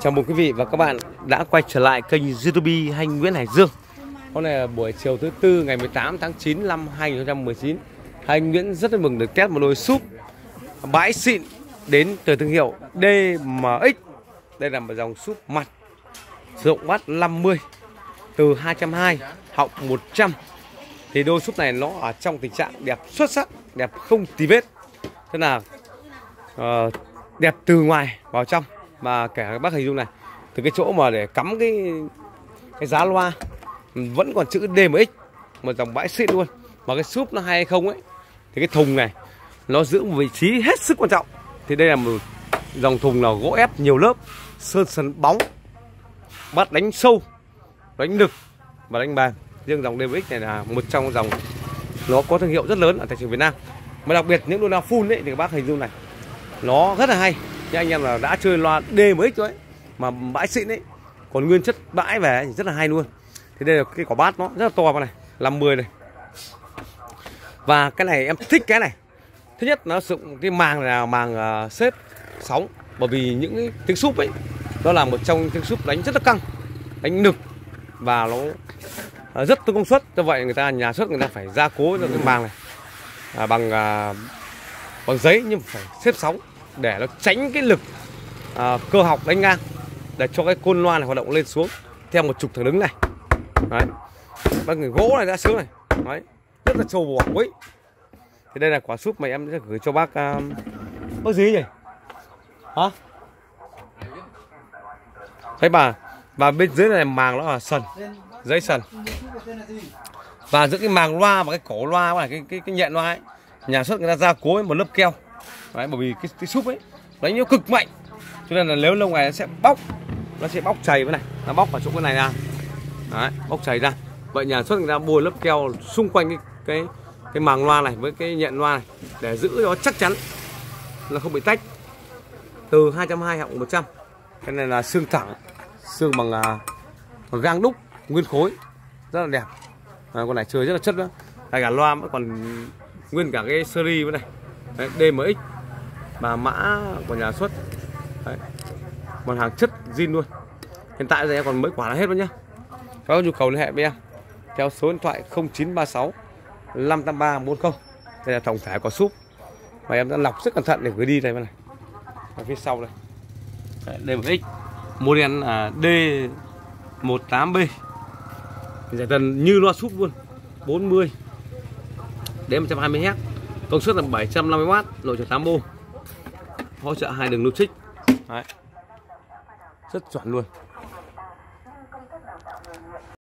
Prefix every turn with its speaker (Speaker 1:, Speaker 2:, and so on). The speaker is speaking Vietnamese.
Speaker 1: Chào mừng quý vị và các bạn đã quay trở lại kênh YouTube Hành Nguyễn Hải Dương. Hôm nay là buổi chiều thứ tư ngày 18 tháng 9 năm 2019. Anh Nguyễn rất vui mừng được test một đôi súp bãi xịn đến từ thương hiệu DMX. Đây là một dòng súp mặt rộng dụng bát 50 từ 220 họng 100. Thì đôi súp này nó ở trong tình trạng đẹp xuất sắc, đẹp không tì vết. Thế là uh, ờ, đẹp từ ngoài vào trong mà cả các bác hình dung này, từ cái chỗ mà để cắm cái cái giá loa, vẫn còn chữ DMX một dòng bãi xịn luôn. Mà cái súp nó hay hay không ấy, thì cái thùng này, nó giữ một vị trí hết sức quan trọng. Thì đây là một dòng thùng là gỗ ép nhiều lớp, sơn sần bóng, bắt đánh sâu, đánh lực và đánh bàn. Riêng dòng DMX này là một trong dòng nó có thương hiệu rất lớn ở thị trường Việt Nam. Mà đặc biệt những đôi loa full ấy, thì các bác hình dung này, nó rất là hay nhưng anh em là đã chơi loa DMX rồi ấy mà bãi xịn ấy. Còn nguyên chất bãi về thì rất là hay luôn. Thì đây là cái quả bát nó rất là to vào này làm 10 này. Và cái này em thích cái này. Thứ nhất nó sử dụng cái màng này là màng uh, xếp sóng. Bởi vì những cái tiếng súp ấy nó là một trong tiếng súp đánh rất là căng đánh nực. Và nó uh, rất tương công suất. Do vậy người ta nhà xuất người ta phải gia cố cho cái màng này. À, bằng uh, bằng giấy nhưng phải xếp sóng để nó tránh cái lực à, cơ học đánh ngang để cho cái côn loa này hoạt động lên xuống. Theo một trục thẳng đứng này. Đấy. Bác người gỗ này đã sướng này. Đấy. Rất là trâu bò quý thì đây là quả súp mà em sẽ gửi cho bác um, bác gì nhỉ? Hả? Thấy bà và bên dưới này màng nó là sần. Giấy sần. Và giữa cái màng loa và cái cổ loa và cái cái, cái nhện loa ấy nhà xuất người ta gia cố một lớp keo đấy, bởi vì cái, cái súp ấy đánh nó cực mạnh. Cho nên là nếu lâu ngày nó sẽ bóc nó sẽ bóc chảy cái này nó bóc vào chỗ cái này ra. Đấy, bóc chảy ra. Vậy nhà xuất người ta bôi lớp keo xung quanh cái cái cái màng loa này với cái nhện loa này để giữ nó chắc chắn là không bị tách. Từ 220 họng 100 cái này là xương thẳng xương bằng, uh, gang đúc nguyên khối. Rất là đẹp. À, con này chơi rất là chất nữa hay cả loa vẫn còn nguyên cả cái series với này. Đấy, DMX và mã của nhà xuất, Đấy. một hàng chất zin luôn. Hiện tại giờ em còn mới quả là hết luôn nhá. Có nhu cầu liên hệ với em, theo số điện thoại 0936 583 40 đây là tổng thể có súp mà em đã lọc rất cẩn thận để gửi đi đây này. Ở phía sau đây. Đây một x. Model là D18B giải tần như loa súp luôn. 40 đến 120 Hz công suất là 750W nội trợ 8 ô hỗ trợ hai đường lưu trích Đấy. rất chuẩn luôn